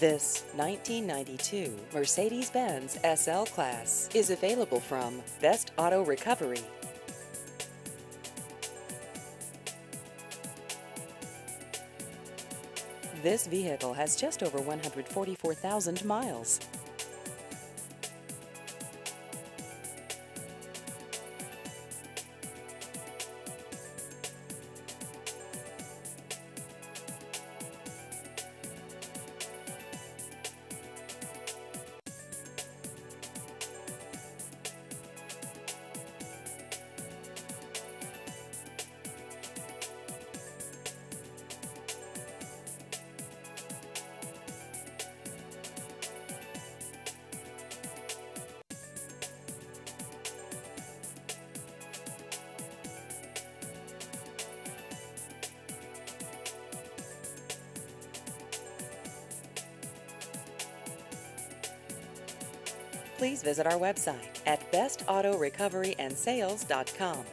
This 1992 Mercedes-Benz SL Class is available from Best Auto Recovery. This vehicle has just over 144,000 miles. Please visit our website at bestautorecoveryandsales.com.